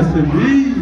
recebi.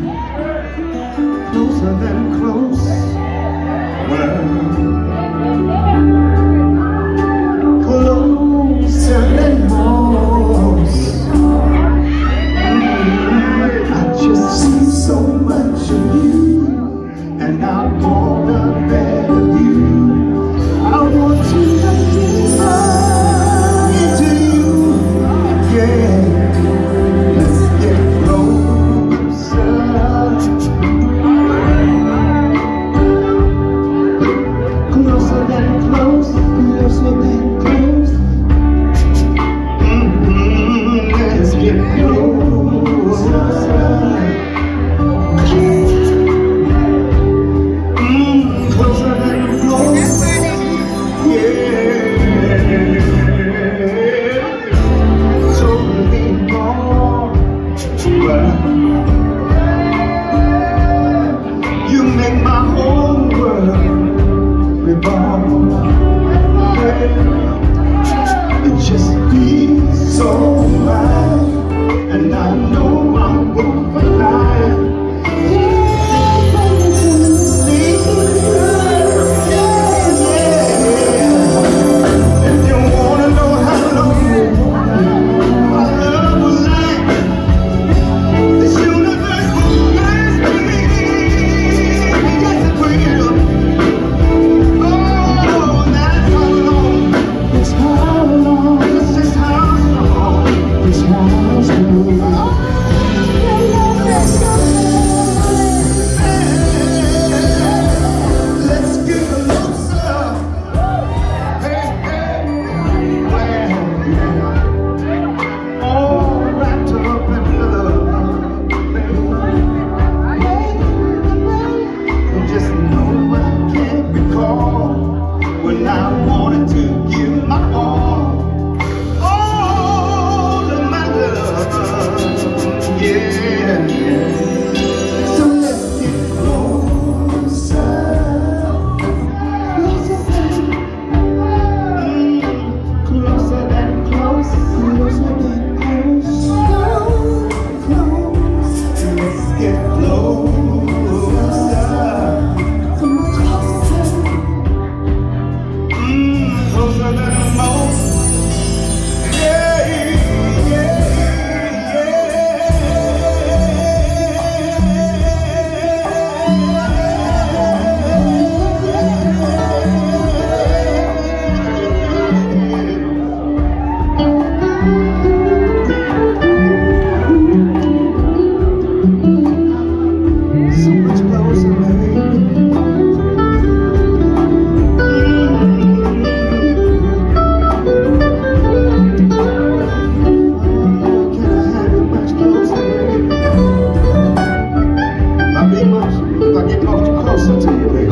I get closer to you,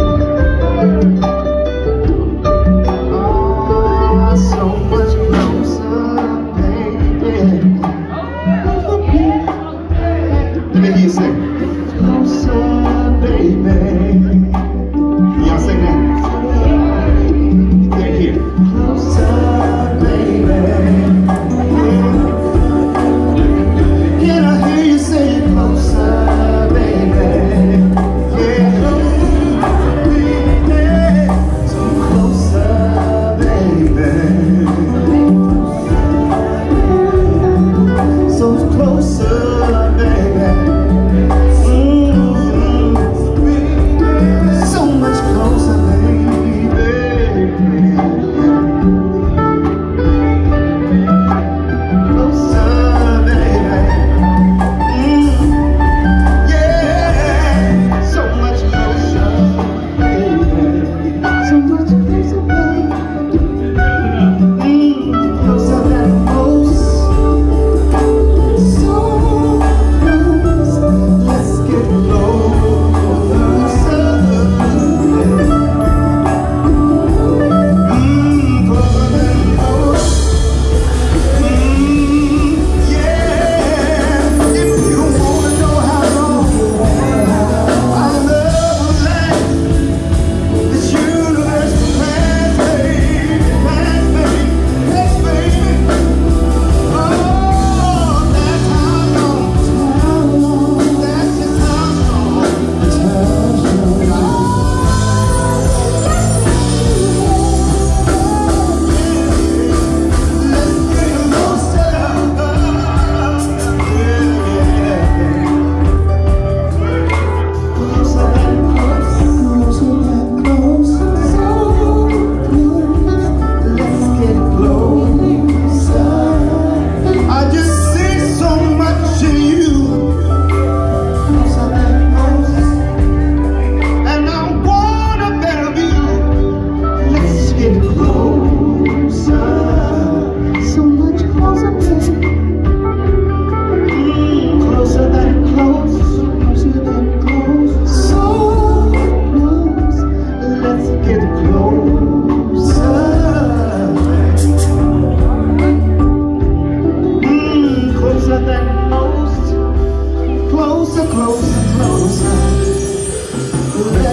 ah, so much closer, baby. Oh, Let me hear you sing. Closer.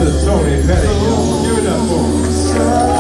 Mr. Tony Petty. Give it up for him.